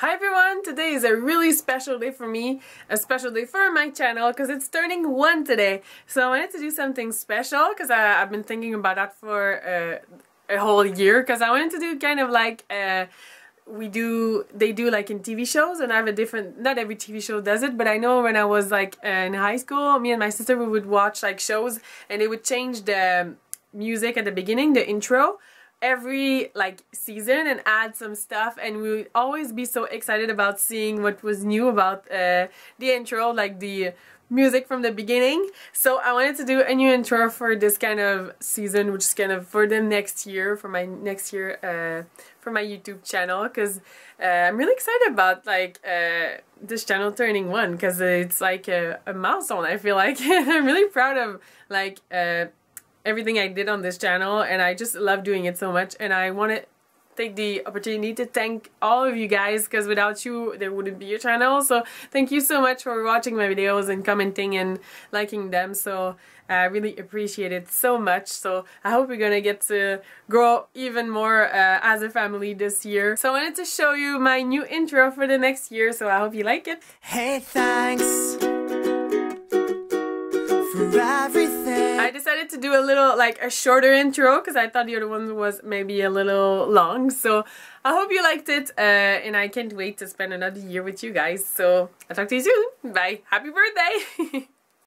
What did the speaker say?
Hi everyone! Today is a really special day for me, a special day for my channel because it's turning one today. So I wanted to do something special because I've been thinking about that for uh, a whole year because I wanted to do kind of like uh, we do, they do like in TV shows and I have a different, not every TV show does it, but I know when I was like in high school, me and my sister we would watch like shows and they would change the music at the beginning, the intro every like season and add some stuff and we would always be so excited about seeing what was new about uh, the intro like the music from the beginning. So I wanted to do a new intro for this kind of season which is kind of for the next year for my next year uh, for my YouTube channel because uh, I'm really excited about like uh, this channel turning one because it's like a, a milestone I feel like. I'm really proud of like uh, everything I did on this channel and I just love doing it so much and I want to take the opportunity to thank all of you guys because without you there wouldn't be a channel. So thank you so much for watching my videos and commenting and liking them. So I really appreciate it so much. So I hope we're gonna get to grow even more uh, as a family this year. So I wanted to show you my new intro for the next year so I hope you like it. Hey thanks for everything. I decided to do a little, like, a shorter intro because I thought the other one was maybe a little long. So I hope you liked it uh, and I can't wait to spend another year with you guys. So I'll talk to you soon. Bye. Happy birthday!